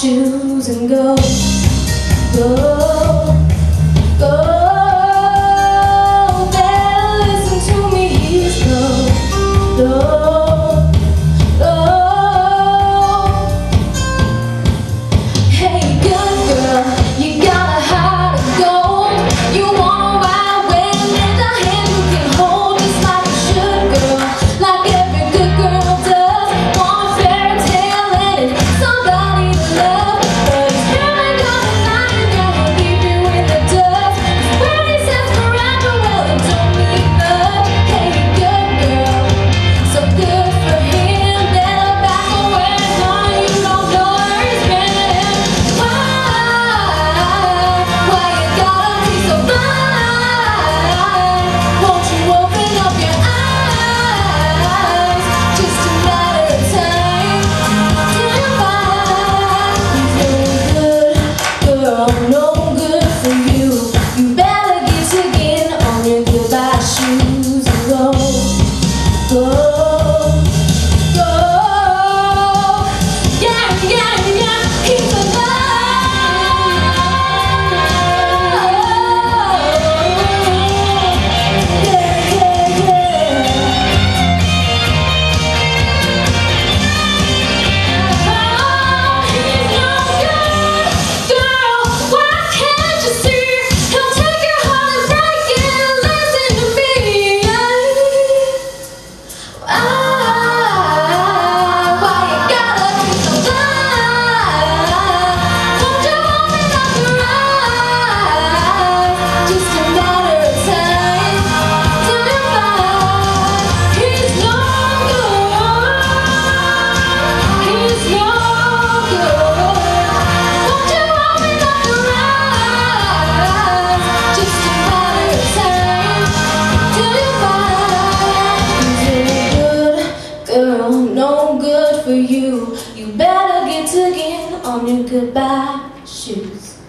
shoes and go, go. you. You better get to again on your goodbye shoes.